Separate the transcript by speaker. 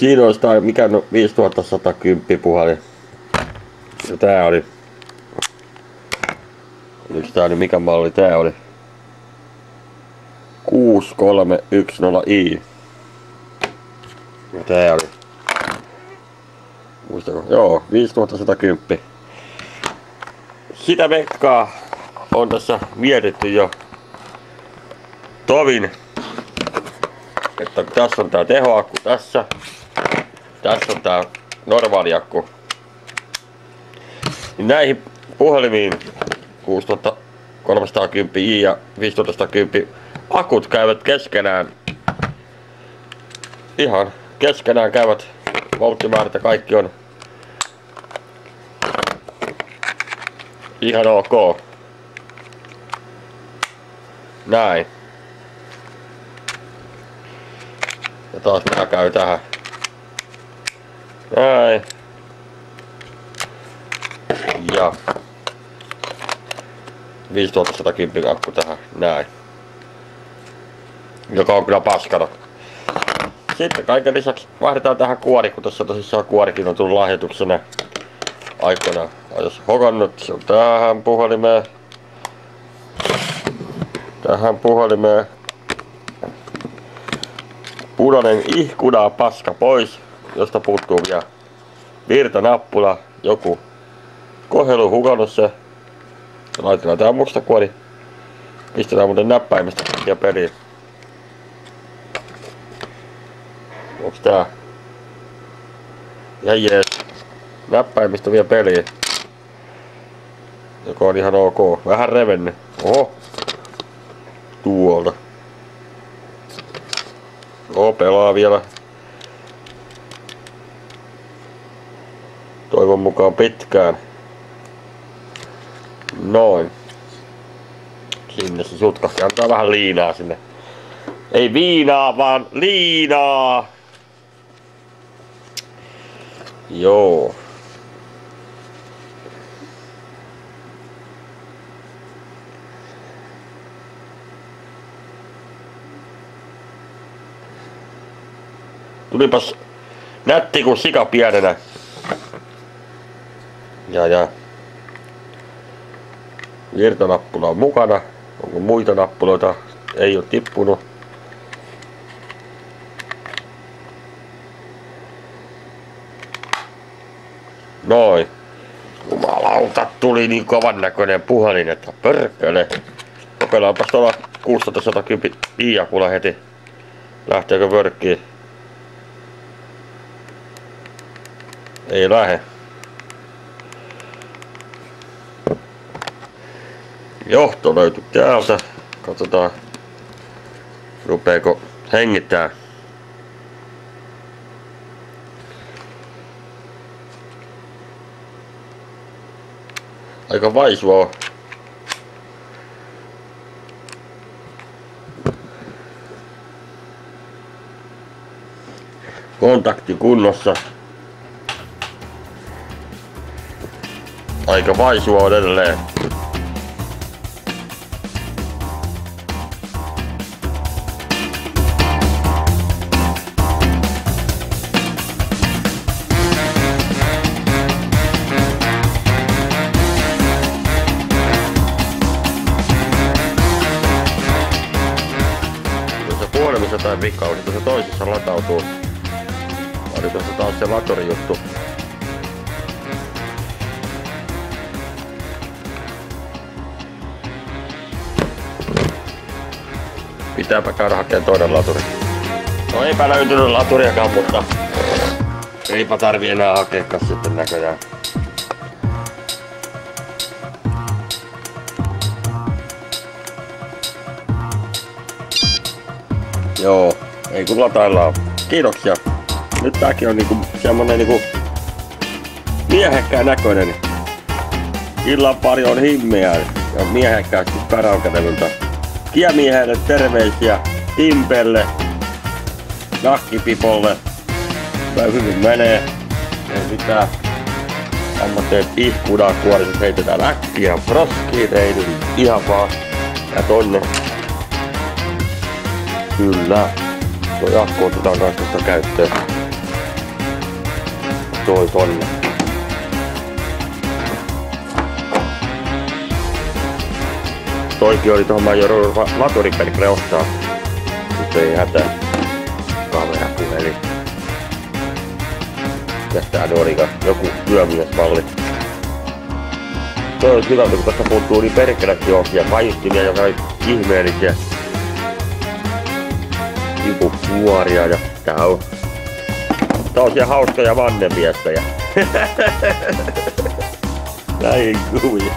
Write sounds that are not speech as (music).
Speaker 1: Siinä olisi tää, mikä no 5110 puhelin. Ja tää oli... Oliks tää nyt mikä malli tää oli? 6310i. Ja tää oli... Muistako? Joo, 5110. Sitä mekkaa on tässä mietitty jo tovin. Että tässä on tää tehoakku tässä. Tässä on tää normaali akku. Niin näihin puhelimiin 6310i ja 5110 akut käyvät keskenään ihan keskenään käyvät volttimäärät ja kaikki on ihan ok. Näin. Ja taas mä käy tähän. Näin. Ja 5110 akku tähän. Näin. Joka on kyllä paskana. Sitten kaiken lisäksi vaihdetaan tähän kuori, kun tässä tosissaan kuorikin on tullut lahjoituksena aikoinaan. Jos hokannut, se on tähän puhelimeen. Tähän puhelimeen. Punainen ihkuna paska pois, josta puuttuu vielä virtanappula, joku kohelu hukannut se. Laitetaan tää musta kuori. Pistetään muuten näppäimistä ja peliin. Onks tää? Ja jees. Näppäimistä vielä peliin. Joka on ihan ok. Vähän revenne. Oho. Tuolta. Oo, pelaa vielä. Toivon mukaan pitkään. Noin. Sinne se sutkahti. Antaa vähän liinaa sinne. Ei viinaa, vaan liinaa. Joo. Tulipas nätti kuin sika pienenä. Ja ja. Virtanappula on mukana. Onko muita nappuloita? Ei ole tippunut. Noin. Jumalauta, tuli niin kovan näköinen puhelin, että pörkköle. Kokeillaanpas tuolla 610 iiakulla heti. Lähteekö vörkkiin? Ei lähe. Johto löytyy täältä. Katsotaan, rupeeko hengittää. Aika vaisua Kontakti kunnossa. Aika vaisua on edelleen. Puolimissa tai vika oli tuossa toisessa latautuu. Oli tuossa taas se latorijuttu. Pitääpä käydä hakemaan toinen laturi. No eipä löytynyt laturiakaan, mutta eipä tarvi enää hakeakaan sitten näköjään. Joo, ei kun lataillaan. Kiitoksia. Nyt tääkin on niinku semmonen niinku miehekkään näköinen. Illan pari on himmeä ja miehekkäästi peräänkävelyltä. Kiemiehelle terveisiä Timpelle, Nakkipipolle. Hyvä hyvin menee. Ei mitään. Ammatteet ihkudaa kuoriset heitetään äkkiä roskiin, ei ihan vaan. Ja tonne. Kyllä. Tuo jakku otetaan kanssa tästä käyttöön. toi tonne. Toikin oli tuohon mä joudun laturipelikle ostaa. Nyt ei hätää. Kamera puhelin. Mitäs tää nyt olikaan? Joku työmiesmalli. Toi olisi hyvä, kun tästä puuttuu niin perkeletti ohjaa, vajustimia joka on ihmeellisiä tipukuoria ja tää on tällaisia hauskoja vannemiestä ja (laughs) näin kuvia.